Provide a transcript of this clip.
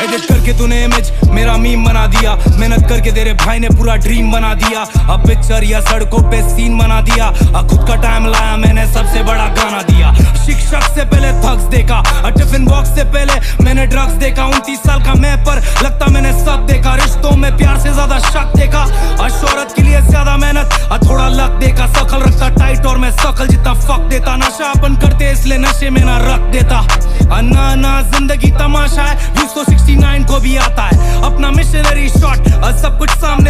Edit करके तूने image मेरा मीम बना दिया। मेहनत करके तेरे भाई ने पूरा ड्रीम बना दिया। अब पिक्चर या सड़कों पे सीन बना दिया। अब खुद का टाइम लाया, मैंने सबसे बड़ा गाना दिया। शिक्षक से पहले थक्स देखा टिफ़िन बॉक्स से पहले मैंने ड्रग्स देखा। उनतीस साल का मैं पर लगता मैंने सब देखा। रिश्तों में प्यार से ज़्यादा शक देखा। अशोरत के लिए ज़्यादा मेहनत थोड़ा लक देखा। सकल रखता टाइट और मैं सकल जितना फक देता। नशा अपन करते, इसलिए नशे में ना रख देता। सब कुछ सामने